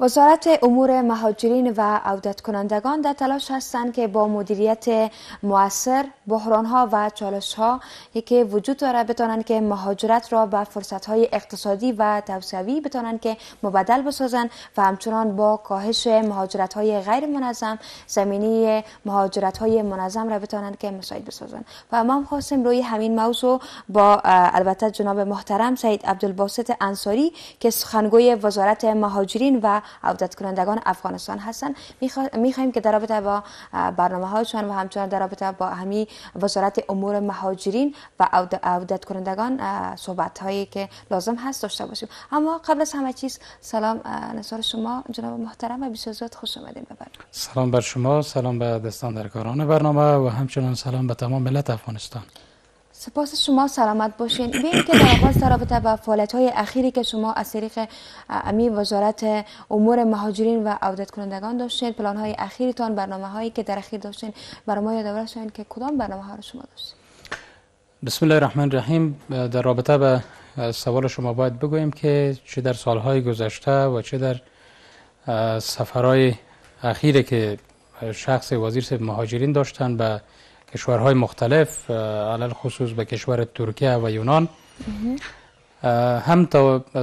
وزارت امور مهاجرین و عودت کنندگان در تلاش هستند که با مدیریت موثر بحران ها و چالش ها که وجود داره بتانند که مهاجرت را به فرصت های اقتصادی و توسعوی بتانند که مبدل بسازند و همچنان با کاهش مهاجرت های غیر منظم زمینی مهاجرت های منظم را بتانند که مساعد بسازند. و ما خواستیم روی همین موضوع با البته جناب محترم سید عبدالباسط انصاری که سخنگوی وزارت مهاجرین و عودت کنندگان افغانستان هستند. می‌خواهیم که در رابطه با برنامه هایشان و همچنان در رابطه با همی وزارت امور مهاجرین و عودت کنندگان صحبت هایی که لازم هست داشته باشیم. اما قبل از همه چیز سلام نصار شما جناب محترم و بسیار خوش آمدین. ببر سلام بر شما سلام به دستان در کاران برنامه و همچنان سلام به تمام ملت افغانستان. سپاس شما سلامت باشین. ببین که در آغاز در رابطه با فعالیت های اخیری که شما از طریق امی وزارت امور مهاجرین و عودت کنندگان داشتین پلان های اخیرتان برنامه هایی که در اخیر داشتین برای ما یادآور شوین که کدام برنامه ها رو شما داشتین؟ بسم الله الرحمن الرحیم. در رابطه به سوال شما باید بگوییم که چه در سالهای گذشته و چه در سفرهای اخیری که شخص وزیر مهاجرین داشتن به کشورهای مختلف علل خصوص به کشور ترکیه و یونان. هم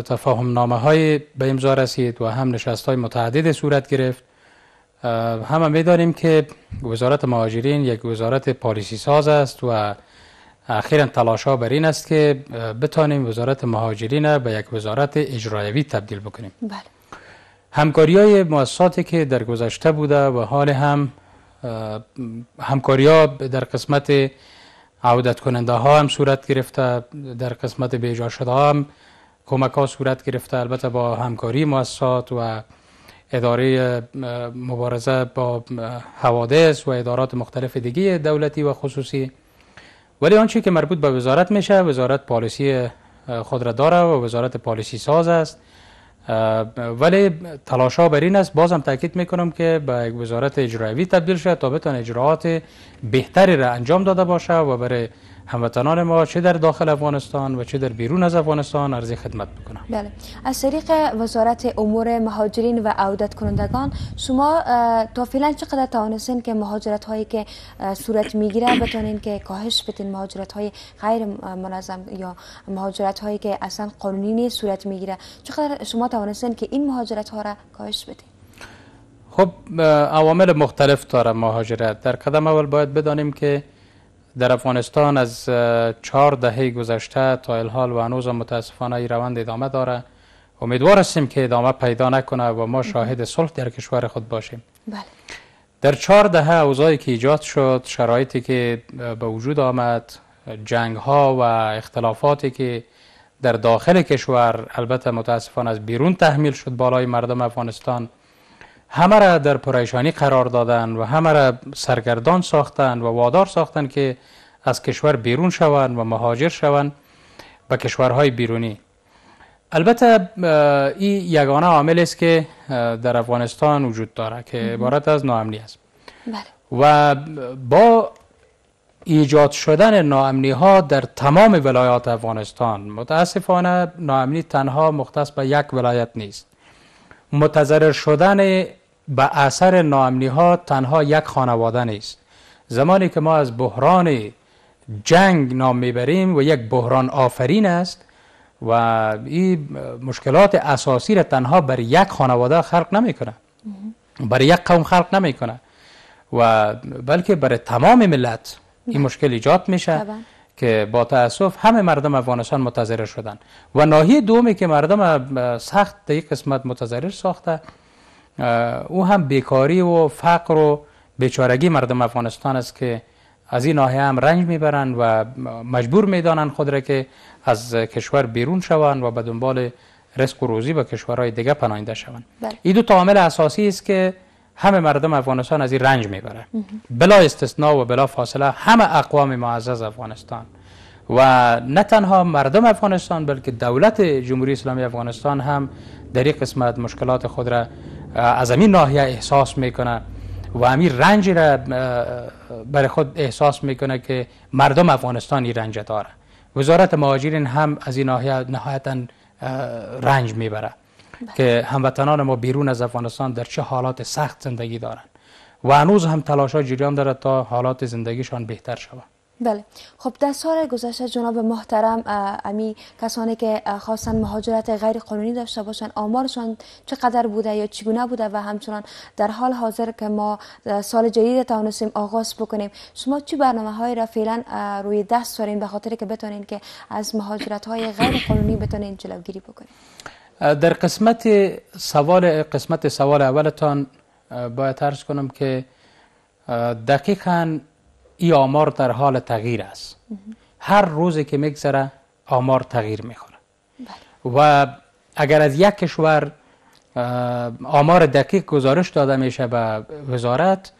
تفاهم نامه های به امضا رسید و هم نشست های متعدد صورت گرفت. همه می‌دانیم که وزارت مهاجرین یک وزارت پالیسی ساز است و اخیرا تلاش ها بر این است که بتانیم وزارت مهاجرین به یک وزارت اجرایوی تبدیل بکنیم. بله. همکاری های مؤسساتی که در گذشته بوده و حال هم همکاری ها در قسمت عودت کننده ها هم صورت گرفته در قسمت بیجا شده هم کمک ها صورت گرفته. البته با همکاری مؤسسات و اداره مبارزه با حوادث و ادارات مختلف دیگه دولتی و خصوصی. ولی آنچه که مربوط به وزارت میشه وزارت پالیسی خود را داره و وزارت پالیسی ساز است. ولی تلاش ها بر این است. بازم تاکید می‌کنم که به یک وزارت اجرایی تبدیل شد تا بتونه اجراعات بهتری را انجام داده باشه و برای هموطنان ما چه در داخل افغانستان و چه در بیرون از افغانستان عرضی خدمت بکنم. بله. از طریق وزارت امور مهاجرین و عودت کنندگان شما تا فعلا چقدر توانستین که مهاجرت هایی که صورت می‌گیره بتونین که کاهش بدین مهاجرت های غیر منظم یا مهاجرت هایی که اصلا قانونی نیست صورت می‌گیره چقدر شما توانستین که این مهاجرت ها را کاهش بدین؟ خب عوامل مختلف داره مهاجرت. در قدم اول باید بدانیم که در افغانستان از چهار دهه گذشته تا الحال و هنوز متاسفانه ای روند ادامه داره امیدوار هستیم که ادامه پیدا نکنه و ما شاهد صلح در کشور خود باشیم بله. در چهار دهه اوضاعی که ایجاد شد شرایطی که به وجود آمد جنگ ها و اختلافاتی که در داخل کشور البته متاسفانه از بیرون تحمیل شد بالای مردم افغانستان همه را در پریشانی قرار دادن و همه را سرگردان ساختن و وادار ساختن که از کشور بیرون شوند و مهاجر شوند به کشورهای بیرونی. البته این یگانه عامل است که در افغانستان وجود داره که عبارت از ناامنی است. بله. و با ایجاد شدن ناامنی ها در تمام ولایات افغانستان متاسفانه ناامنی تنها مختص به یک ولایت نیست. متضرر شدن به اثر ناامنی ها تنها یک خانواده نیست. زمانی که ما از بحران جنگ نام می‌بریم و یک بحران آفرین است و این مشکلات اساسی را تنها بر یک خانواده خلق نمی‌کنه بر یک قوم خلق نمی‌کنه و بلکه برای تمام ملت این مشکل ایجاد میشه. که با تاسف همه مردم افغانستان متضرر شدن و ناحیه دومی که مردم سخت در یک قسمت متضرر ساخته او هم بیکاری و فقر و بیچارگی مردم افغانستان است که از این ناحیه هم رنج می‌برند و مجبور می‌دانند خود را که از کشور بیرون شوند و به دنبال رزق و روزی به کشورهای دیگه پناهنده شوند بله. این دو عامل اساسی است که همه مردم افغانستان از این رنج می‌بره. بلا استثناء و بلا فاصله همه اقوام معزز افغانستان. و نه تنها مردم افغانستان بلکه دولت جمهوری اسلامی افغانستان هم در این قسمت مشکلات خود را از این ناحیه احساس می‌کنه و همین رنج را برای خود احساس می‌کنه که مردم افغانستان این رنج داره. وزارت مهاجرین هم از این ناحیه نهایتا رنج می‌بره. که هموطنان ما بیرون از افغانستان در چه حالات سخت زندگی دارند. و هنوز هم تلاش ها جریان دارد تا حالات زندگیشان بهتر شود. بله. خب در سال گذشته جناب محترم امی کسانی که خواستن مهاجرت غیر قانونی داشته باشند آمارشان چقدر بوده یا چگونه بوده و همچنان در حال حاضر که ما سال جدید توانستیم آغاز بکنیم شما چی برنامه های را فعلا روی دست دارین به خاطر که بتونین که از مهاجرت های غیر قانونی بتونین جلوگیری بکنین؟ در قسمت سوال قسمت سوال اولتان باید عرض کنم که دقیقا این آمار در حال تغییر است هر روزی که میگذره آمار تغییر می‌خوره بله. و اگر از یک کشور آمار دقیق گزارش داده میشه به وزارت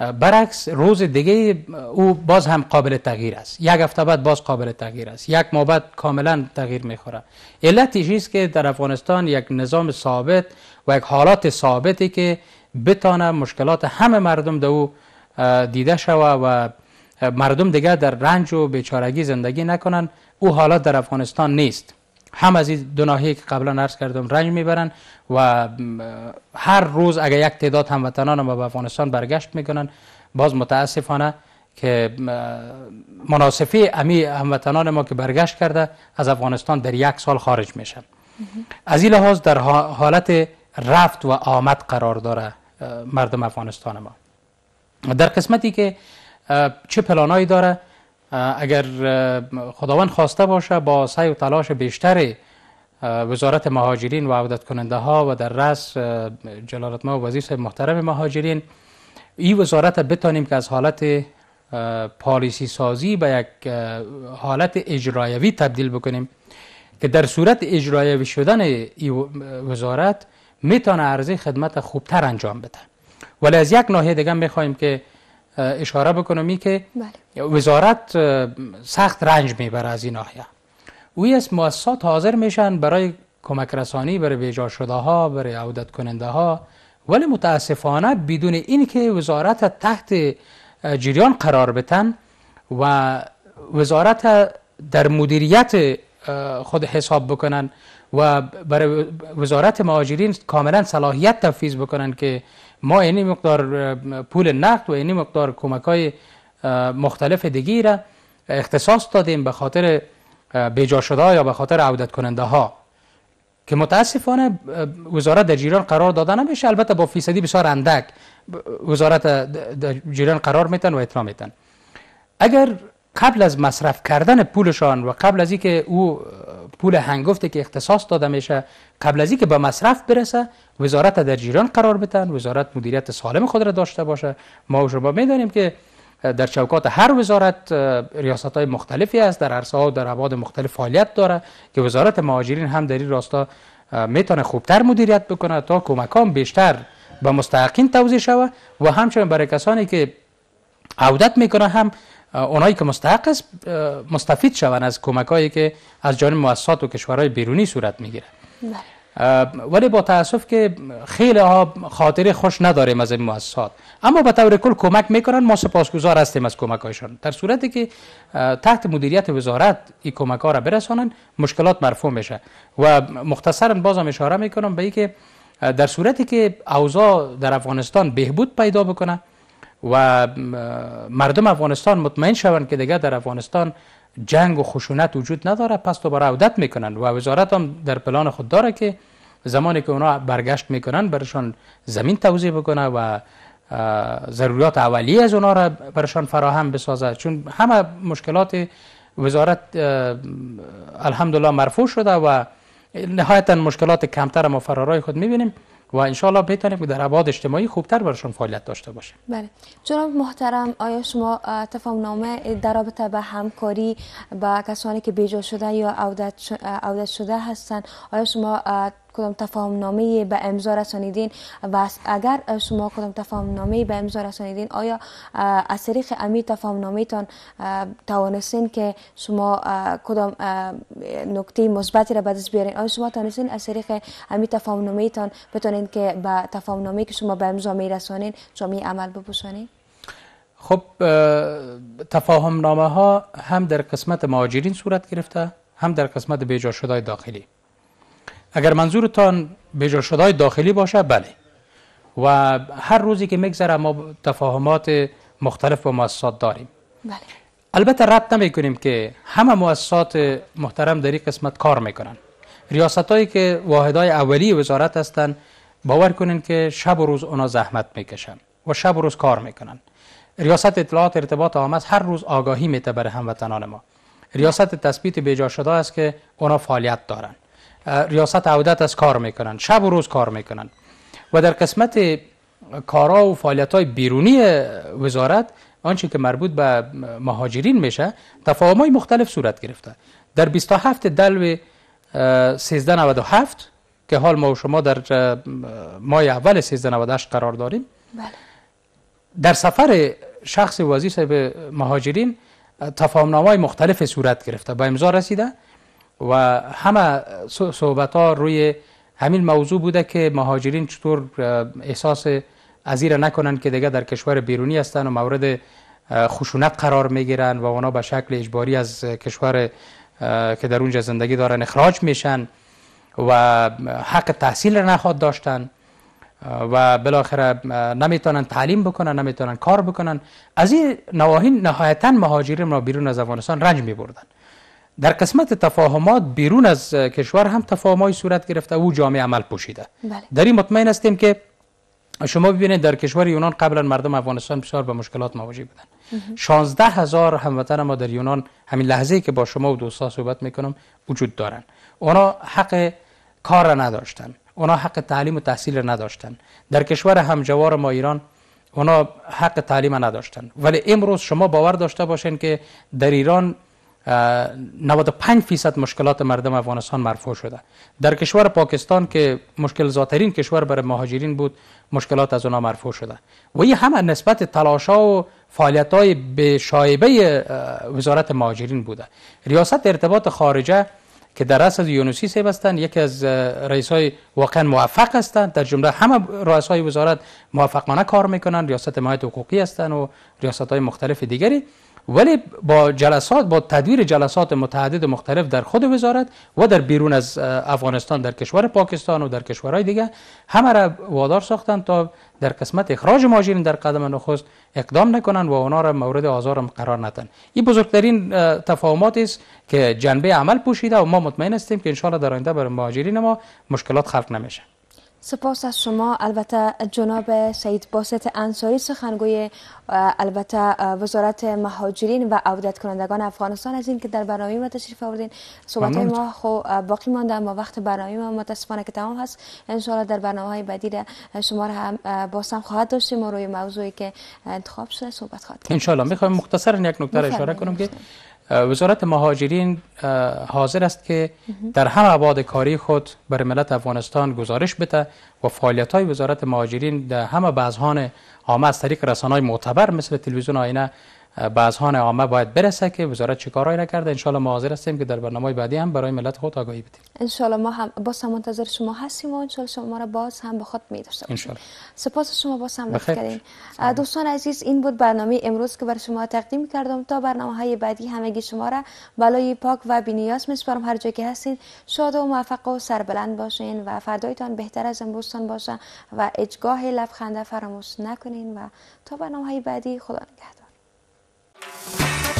برعکس روز دیگه او باز هم قابل تغییر است. یک هفته بعد باز قابل تغییر است. یک ماه بعد کاملا تغییر می‌خوره. علت است که در افغانستان یک نظام ثابت و یک حالات ثابتی که بتانه مشکلات همه مردم در او دیده شوه و مردم دیگه در رنج و بیچارگی زندگی نکنن. او حالات در افغانستان نیست. هم از این دو ناحیه که قبلا عرض کردم رنج می‌برن و هر روز اگر یک تعداد هموطنان ما به افغانستان برگشت می‌کنن باز متاسفانه که مناسفی امی هموطنان ما که برگشت کرده از افغانستان در یک سال خارج میشن. از این لحاظ در حالت رفت و آمد قرار داره مردم افغانستان ما. در قسمتی که چه پلانایی داره اگر خداوند خواسته باشه با سعی و تلاش بیشتر وزارت مهاجرین و عودت کننده ها و در رأس جلالت ما و وزیر محترم مهاجرین این وزارت بتانیم که از حالت پالیسی سازی به یک حالت اجرایوی تبدیل بکنیم که در صورت اجرایوی شدن این وزارت می‌تونه عرضه خدمت خوبتر انجام بده. ولی از یک ناحیه دیگه می‌خوایم که اشاره بکنم که بله. وزارت سخت رنج می‌بره از این ناحیه اوی از مؤسسات حاضر میشن برای کمک رسانی برای بیجا شده ها برای عودت کننده ها ولی متاسفانه بدون این که وزارت تحت جریان قرار بتن و وزارت در مدیریت خود حساب بکنن و برای وزارت مهاجرین کاملا صلاحیت تفیز بکنن که ما اینی مقدار پول نقد و اینی مقدار کمک های مختلف دیگی را اختصاص دادیم به خاطر بیجا شده یا به خاطر عودت کننده ها که متاسفانه وزارت در جیران قرار داده نمیشه البته با فیصدی بسیار اندک وزارت در جیران قرار میتن و اطلاع میتن اگر قبل از مصرف کردن پولشان و قبل از اینکه او پول هنگفتی که اختصاص داده میشه قبل از اینکه به مصرف برسه وزارت در جیران قرار بتن وزارت مدیریت سالم خود را داشته باشه. ما و شما می‌دانیم که در چوکات هر وزارت ریاست های مختلفی است در عرصه ها و در ابعاد مختلف فعالیت داره که وزارت مهاجرین هم در این راستا می‌تونه خوبتر مدیریت بکنه تا کمکان بیشتر به مستحقین توزیع شود و همچنین برای کسانی که عودت می‌کنه هم اونایی که مستحق است مستفید شوند از کمک که از جانب مؤسسات و کشورهای بیرونی صورت می‌گیره. بله. ولی با تاسف که خیلی ها خاطر خوش نداریم از این مؤسسات اما به طور کل کمک می‌کنن ما سپاسگزار هستیم از کمک هایشان در صورتی که تحت مدیریت وزارت این کمک ها را برسانن مشکلات مرفوع میشه. و مختصرا بازم اشاره می‌کنم به اینکه در صورتی که اوضاع در افغانستان بهبود پیدا بکنه و مردم افغانستان مطمئن شوند که دیگه در افغانستان جنگ و خشونت وجود نداره. پس برای عودت می‌کنن و وزارت هم در پلان خود داره که زمانی که اونا برگشت می‌کنن برشان زمین توضیح بکنه و ضروریات اولیه از اونا را برشان فراهم بسازه. چون همه مشکلات وزارت الحمدلله مرفوع شده و نهایتا مشکلات کمتر ما فرارای خود می‌بینیم. و انشاءالله بتونیم که در ابعاد اجتماعی خوبتر برشون فعالیت داشته باشه بله. جناب محترم آیا شما تفاهم نامه در رابطه به همکاری با کسانی که بیجا شده یا عودت شده هستند آیا شما کدام تفاهم نامه به امضا رسانیدین و اگر شما کدام تفاهم نامه به امضا رسانیدین آیا از طریق امی تفاهم نامه تان توانستین که شما کدام نکته مثبتی را به دست بیارین؟ آیا شما توانستین از طریق امی تفاهم نامه تان بتونین که به تفاهم نامه که شما به امضا می رسانین شما عمل بپوشانین؟ خب تفاهم نامه ها هم در قسمت مهاجرین صورت گرفته هم در قسمت بیجا شده داخلی. اگر منظورتان بجا شدای داخلی باشه بله. و هر روزی که میگذره ما تفاهمات مختلف با مؤسسات داریم. بله. البته رد نمی کنیم که همه مؤسسات محترم در این قسمت کار می‌کنن. ریاست هایی که واحدهای اولی وزارت هستند باور کنین که شب و روز اونا زحمت می‌کشن و شب و روز کار می‌کنن. ریاست اطلاعات ارتباط عامه هر روز آگاهی میته برای هموطنان ما. ریاست تثبیت بیجا شده است که اونا فعالیت دارن. ریاست عودت از کار می‌کنن شب و روز کار می‌کنن. و در قسمت کارا و فعالیت های بیرونی وزارت آنچه که مربوط به مهاجرین میشه تفاهم های مختلف صورت گرفته. در 27 دلو 1397 که حال ما و شما در ماه اول 1398 قرار داریم بله. در سفر شخص وزیر به مهاجرین تفاهمنامه مختلف صورت گرفته. با امضا رسیده. و همه صحبت ها روی همین موضوع بوده که مهاجرین چطور احساس ازیره نکنن که دیگه در کشور بیرونی هستن و مورد خشونت قرار می‌گیرن و اونا به شکل اجباری از کشور که در اونجا زندگی دارن اخراج میشن و حق تحصیل را نخواد داشتن و بالاخره نمی‌تونن تعلیم بکنن نمی‌تونن کار بکنن. از این نواحی نهایتا مهاجرین را بیرون از افغانستان رنج می بردن در قسمت تفاهمات بیرون از کشور هم تفاهمات صورت گرفته و جامعه عمل پوشیده. بله. در این مطمئن هستیم که شما ببینید در کشور یونان قبلا مردم افغانستان بسیار به مشکلات مواجه بودن. 16 هزار هموطن ما در یونان همین لحظه که با شما و دوستا صحبت می‌کنم وجود دارن. اونا حق کار را نداشتن. اونا حق تعلیم و تحصیل را نداشتن. در کشور همجوار ما ایران اونا حق تعلیم نداشتن. ولی امروز شما باور داشته باشین که در ایران 95 فیصد مشکلات مردم افغانستان مرفوع شده. در کشور پاکستان که مشکل زاترین کشور برای مهاجرین بود مشکلات از اونا مرفوع شده. و این همه نسبت تلاشا و فعالیت های به شایبه وزارت مهاجرین بوده. ریاست ارتباط خارجه که در اصل یونوسی سیب هستند یکی از رئیس های واقعا موفق هستند در جمله همه رؤسای وزارت موفقانه کار می‌کنن ریاست حمایت حقوقی هستند و ریاست های مختلف دیگری. ولی با جلسات با تدویر جلسات متعدد مختلف در خود وزارت و در بیرون از افغانستان در کشور پاکستان و در کشورهای دیگه همه را وادار ساختند تا در قسمت اخراج مهاجرین در قدم نخست اقدام نکنند و اونا را مورد آزار قرار ندن این بزرگترین تفاهمات است که جنبه عمل پوشیده و ما مطمئن هستیم که ان در آینده برای مهاجرین ما مشکلات خلق نمیشه. سپاس از شما. البته جناب سید باسط انصاری سخنگوی البته وزارت مهاجرین و عودت کنندگان افغانستان از این که در برنامه ما تشریف آوردین. صحبت های ما خو باقی مانده اما وقت برنامه ما متاسفانه که تمام هست. ان در برنامه های بعدی شما را هم باز هم خواهد داشتیم. و روی موضوعی که انتخاب شده صحبت خواهد ان شاء الله می‌خوایم مختصرا یک نکته اشاره کنم که وزارت مهاجرین حاضر است که در همه ابعاد کاری خود برای ملت افغانستان گزارش بده و فعالیت های وزارت مهاجرین در همه بعضان عامه از طریق رسانه های معتبر مثل تلویزیون آینه به اذهان عامه باید برسه که وزارت چه کارایی نکرده ان ما حاضر هستیم که در برنامه بعدی هم برای ملت خود آگاهی بدیم. ان ما هم باز هم منتظر شما هستیم و ان شما را باز هم به خود می داشته باشیم سپاس شما باز هم لطف کردین دوستان عزیز این بود برنامه امروز که بر شما تقدیم کردم. تا برنامه های بعدی همگی شما را بلای پاک و بینیاز میسپارم. هر جایی که هستین شاد و موفق و سربلند باشین و فردایتان بهتر از امروزتان باشه و اجگاه لبخنده فراموش نکنین و تا برنامه های بعدی خدا نگهدار. Thank you.